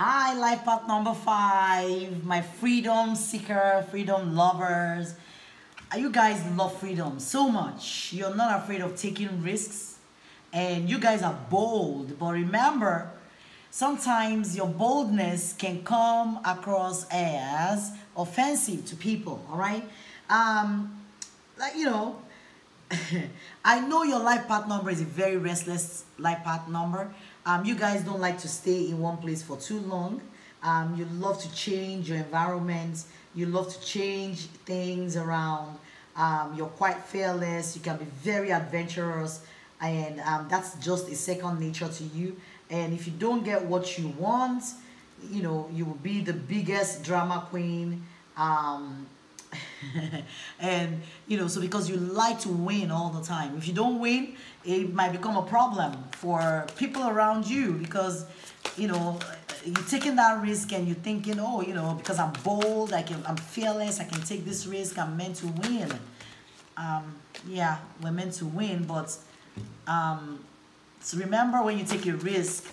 Hi, life path number five, my freedom seeker, freedom lovers. You guys love freedom so much. You're not afraid of taking risks and you guys are bold. But remember, sometimes your boldness can come across as offensive to people, all right? Um, like, you know, I know your life path number is a very restless life path number. Um, you guys don't like to stay in one place for too long. Um, you love to change your environment. You love to change things around. Um, you're quite fearless. You can be very adventurous. And um, that's just a second nature to you. And if you don't get what you want, you know, you will be the biggest drama queen. Um, and you know so because you like to win all the time. If you don't win it might become a problem for people around you because you know you're taking that risk and you're thinking oh you know because i'm bold i can i'm fearless i can take this risk i'm meant to win. Um yeah we're meant to win but um so remember when you take a risk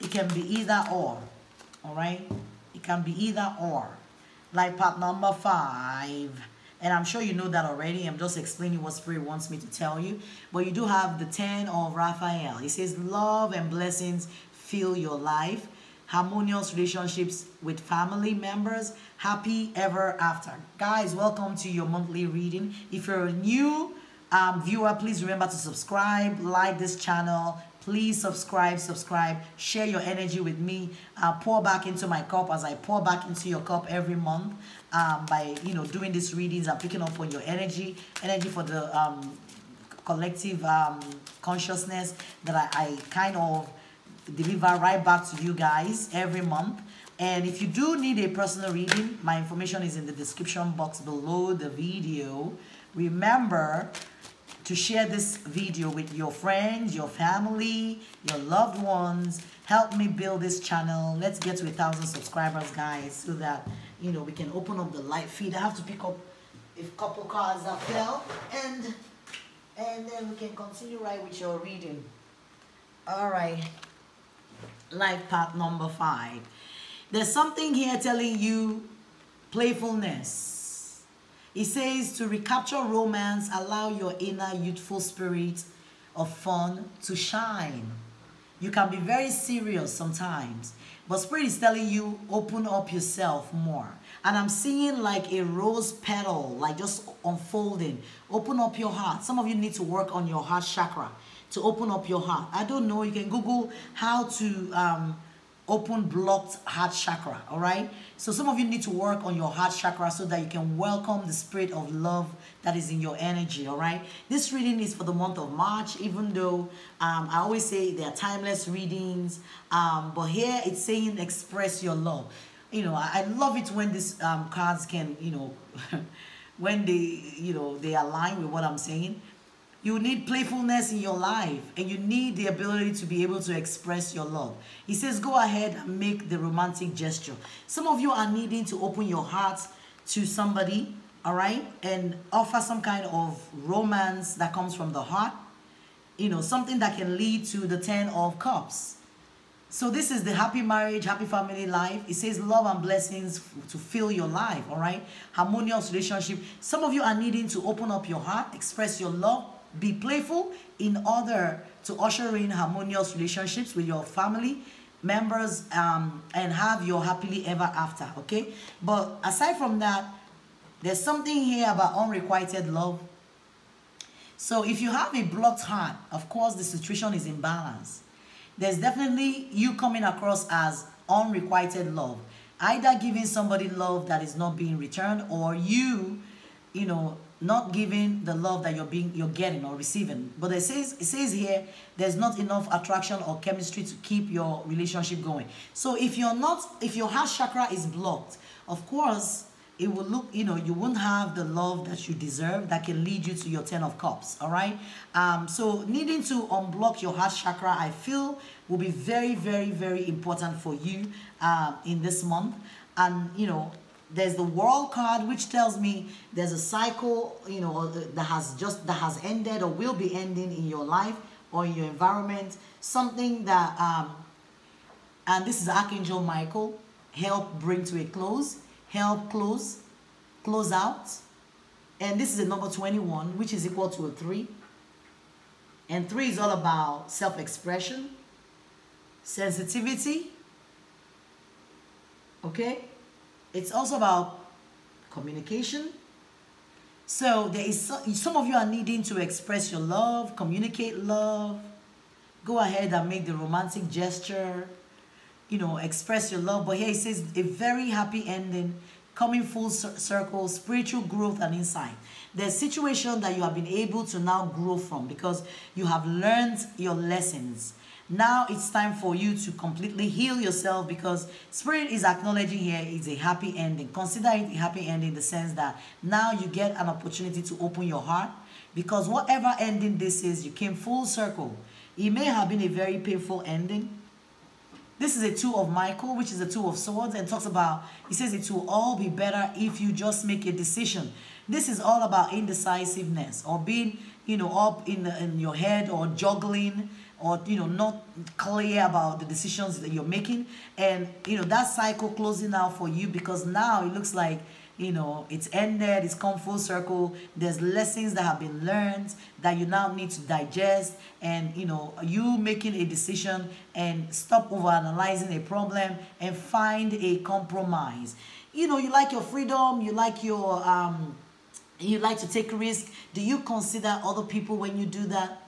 it can be either or all right? It can be either or life path number five and I'm sure you know that already. I'm just explaining what Spirit wants me to tell you. But you do have the 10 of Raphael. He says, love and blessings fill your life. Harmonious relationships with family members. Happy ever after. Guys, welcome to your monthly reading. If you're a new um, viewer, please remember to subscribe, like this channel, please subscribe subscribe share your energy with me. Uh, pour back into my cup as i pour back into your cup every month um, by you know doing these readings and picking up on your energy energy for the um, collective um, consciousness that I, I kind of deliver right back to you guys every month. And if you do need a personal reading my information is in the description box below the video. Remember to share this video with your friends, your family, your loved ones. Help me build this channel. Let's get to a thousand subscribers, guys, so that, you know, we can open up the light feed. I have to pick up a couple cards that fell and and then we can continue right with your reading. All right. Life path number five. There's something here telling you playfulness it says to recapture romance, allow your inner youthful spirit of fun to shine. You can be very serious sometimes, but Spirit is telling you open up yourself more. And I'm seeing like a rose petal, like just unfolding. Open up your heart. Some of you need to work on your heart chakra to open up your heart. I don't know. You can Google how to um, open blocked heart chakra all right? So some of you need to work on your heart chakra so that you can welcome the spirit of love that is in your energy all right? This reading is for the month of march even though um, i always say they are timeless readings um, but here it's saying express your love. You know i, I love it when these um, cards can you know when they you know they align with what i'm saying you need playfulness in your life and you need the ability to be able to express your love. He says, go ahead and make the romantic gesture. Some of you are needing to open your heart to somebody, all right, and offer some kind of romance that comes from the heart. You know, something that can lead to the Ten of Cups. So this is the happy marriage, happy family life. It says love and blessings to fill your life, all right? Harmonious relationship. Some of you are needing to open up your heart, express your love, be playful in order to usher in harmonious relationships with your family members um, and have your happily ever after, okay? But aside from that, there's something here about unrequited love. So if you have a blocked heart, of course the situation is imbalanced. There's definitely you coming across as unrequited love. Either giving somebody love that is not being returned or you, you know, not giving the love that you're being you're getting or receiving. But it says it says here there's not enough attraction or chemistry to keep your relationship going. So if you're not if your heart chakra is blocked of course it will look you know you won't have the love that you deserve that can lead you to your ten of cups all right? Um so needing to unblock your heart chakra i feel will be very very very important for you uh, in this month. And you know there's the world card which tells me there's a cycle you know that has just that has ended or will be ending in your life or in your environment something that um And this is Archangel Michael. Help bring to a close. Help close. Close out. And this is a number 21, which is equal to a 3. And 3 is all about self-expression, sensitivity. Okay? It's also about communication. So there is some of you are needing to express your love, communicate love. Go ahead and make the romantic gesture. You know, express your love. But here it says a very happy ending, coming full circle, spiritual growth and insight. The situation that you have been able to now grow from because you have learned your lessons now it's time for you to completely heal yourself because spirit is acknowledging here it's a happy ending. Consider it a happy ending in the sense that now you get an opportunity to open your heart because whatever ending this is you came full circle. It may have been a very painful ending. This is a two of Michael, which is a two of swords, and talks about, he says it will all be better if you just make a decision. This is all about indecisiveness or being, you know, up in, the, in your head or juggling or you know not clear about the decisions that you're making. And you know that cycle closing out for you because now it looks like you know it's ended it's come full circle. There's lessons that have been learned that you now need to digest and you know you making a decision and stop over analyzing a problem and find a compromise. You know you like your freedom you like your um you like to take risk. Do you consider other people when you do that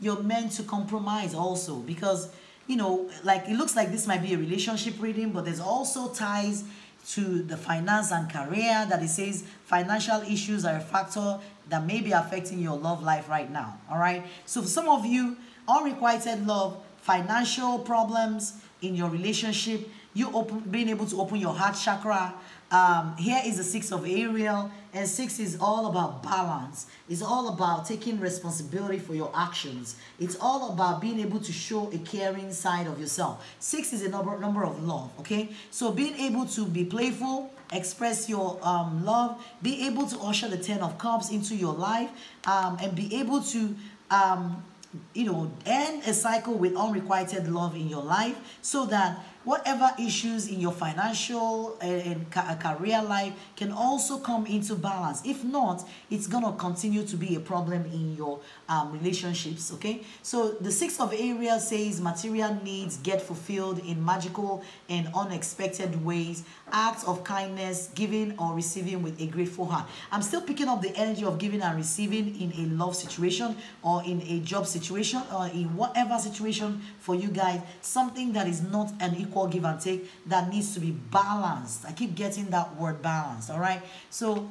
you're meant to compromise also because you know like it looks like this might be a relationship reading but there's also ties to the finance and career that it says financial issues are a factor that may be affecting your love life right now all right? So for some of you unrequited love financial problems in your relationship you open being able to open your heart chakra um, here is the six of Ariel, and six is all about balance. It's all about taking responsibility for your actions. It's all about being able to show a caring side of yourself. Six is a number, number of love, okay? So being able to be playful, express your um, love, be able to usher the Ten of Cups into your life, um, and be able to um, you know, end a cycle with unrequited love in your life so that whatever issues in your financial and career life can also come into balance. If not, it's going to continue to be a problem in your um, relationships, okay? So the Six of Ariel says material needs get fulfilled in magical and unexpected ways. Acts of kindness, giving or receiving with a grateful heart. I'm still picking up the energy of giving and receiving in a love situation or in a job situation or in whatever situation for you guys. Something that is not an equal equal give and take that needs to be balanced. I keep getting that word balanced, all right? So,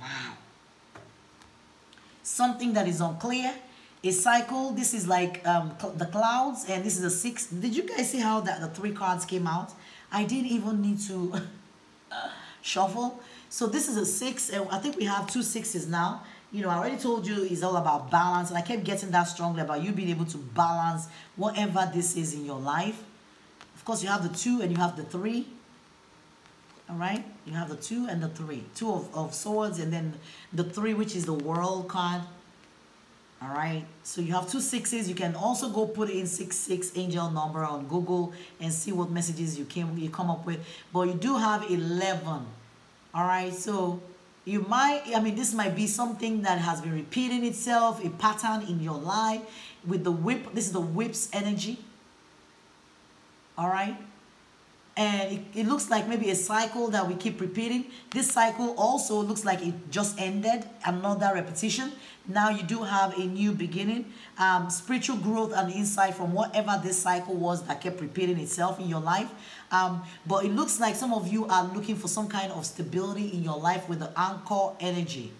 wow. Something that is unclear. A cycle, this is like um, cl the clouds, and this is a six. Did you guys see how that the three cards came out? I didn't even need to shuffle. So this is a six, and I think we have two sixes now you know, I already told you it's all about balance, and I kept getting that strongly about you being able to balance whatever this is in your life. Of course, you have the two and you have the three. All right, you have the two and the three. Two of, of swords and then the three, which is the world card. All right, so you have two sixes. You can also go put in six six angel number on Google and see what messages you came you come up with. But you do have eleven. All right, so you might i mean this might be something that has been repeating itself a pattern in your life with the whip this is the whip's energy all right? And it, it, looks like maybe a cycle that we keep repeating. This cycle also looks like it just ended another repetition. Now you do have a new beginning. Um, spiritual growth and insight from whatever this cycle was that kept repeating itself in your life. Um, but it looks like some of you are looking for some kind of stability in your life with the anchor energy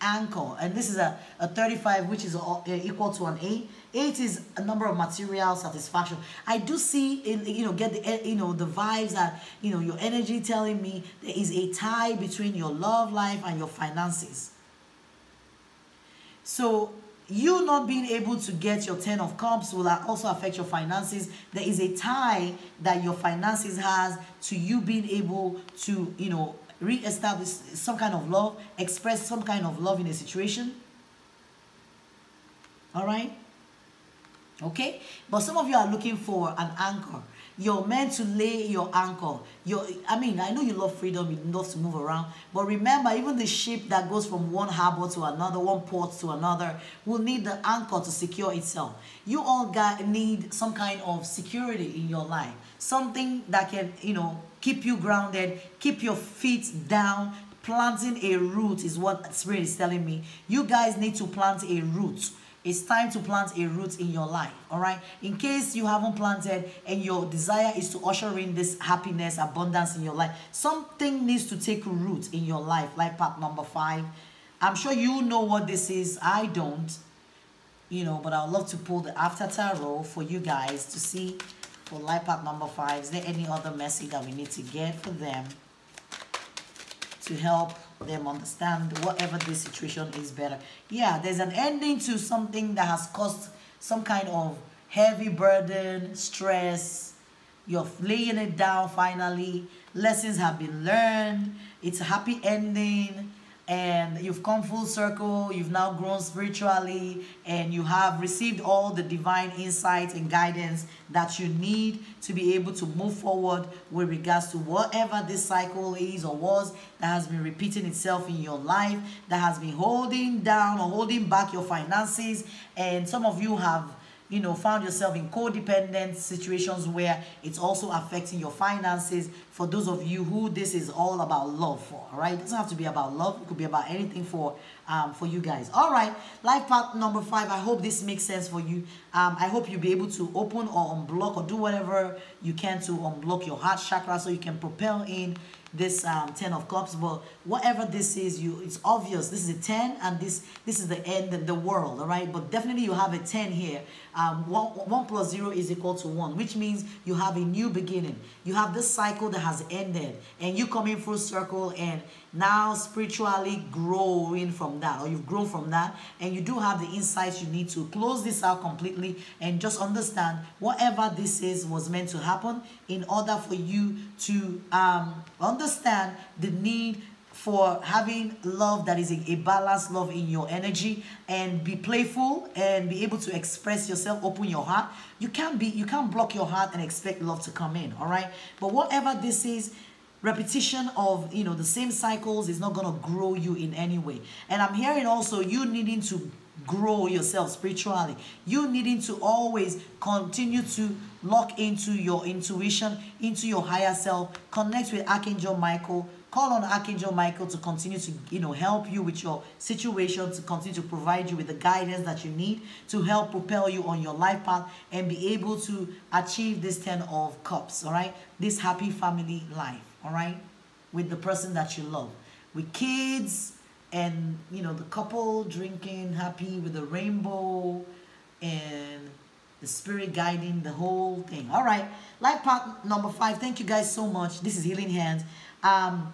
anchor and this is a, a 35 which is uh, equal to an 8 8 is a number of material satisfaction. I do see in you know get the eh, you know the vibes that you know your energy telling me there is a tie between your love life and your finances. So you not being able to get your 10 of cups will also affect your finances. There is a tie that your finances has to you being able to you know re-establish some kind of love, express some kind of love in a situation. All right? Okay? But some of you are looking for an anchor. you're meant to lay your anchor. You're, I mean, I know you love freedom, you love to move around, but remember, even the ship that goes from one harbor to another, one port to another, will need the anchor to secure itself. You all got need some kind of security in your life, something that can, you know, keep you grounded, keep your feet down, planting a root is what spirit is telling me. You guys need to plant a root. It's time to plant a root in your life all right? In case you haven't planted and your desire is to usher in this happiness abundance in your life something needs to take root in your life like part number five. I'm sure you know what this is. I don't you know but i'd love to pull the after tarot for you guys to see for life part number five is there any other message that we need to get for them to help them understand whatever the situation is better. Yeah, there's an ending to something that has caused some kind of heavy burden, stress. You're laying it down finally. Lessons have been learned. It's a happy ending and you've come full circle, you've now grown spiritually, and you have received all the divine insight and guidance that you need to be able to move forward with regards to whatever this cycle is or was that has been repeating itself in your life, that has been holding down or holding back your finances, and some of you have you know, found yourself in codependent situations where it's also affecting your finances. For those of you who this is all about love for? It doesn't have to be about love. It could be about anything for um, for you guys. All right, life path number five. I hope this makes sense for you. Um, I hope you'll be able to open or unblock or do whatever you can to unblock your heart chakra so you can propel in this um, 10 of cups but whatever this is you it's obvious this is a 10 and this this is the end of the world all right but definitely you have a 10 here um, one, one plus zero is equal to one which means you have a new beginning you have this cycle that has ended and you coming full circle and now spiritually growing from that or you've grown from that and you do have the insights you need to close this out completely and just understand whatever this is was meant to happen in order for you to um, understand the need for having love that is a, a, balanced love in your energy and be playful and be able to express yourself open your heart. You can't be you can't block your heart and expect love to come in all right? But whatever this is repetition of you know the same cycles is not going to grow you in any way. And i'm hearing also you needing to grow yourself spiritually. You needing to always continue to lock into your intuition into your higher self connect with archangel michael call on archangel michael to continue to you know help you with your situation to continue to provide you with the guidance that you need to help propel you on your life path and be able to achieve this 10 of cups all right? This happy family life all right, with the person that you love, with kids and, you know, the couple drinking happy with the rainbow and the spirit guiding the whole thing. All right, life part number five. Thank you guys so much. This is Healing Hands. Um,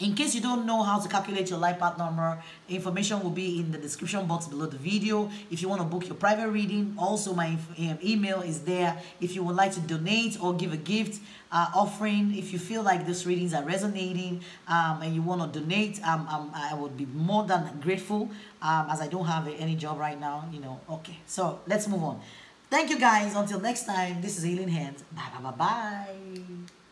in case you don't know how to calculate your life path number, information will be in the description box below the video. If you want to book your private reading, also my um, email is there. If you would like to donate or give a gift uh, offering, if you feel like these readings are resonating um, and you want to donate, um, um, I would be more than grateful um, as I don't have any job right now, you know. Okay, so let's move on. Thank you guys. Until next time, this is Healing Hands. Bye, bye, bye, bye.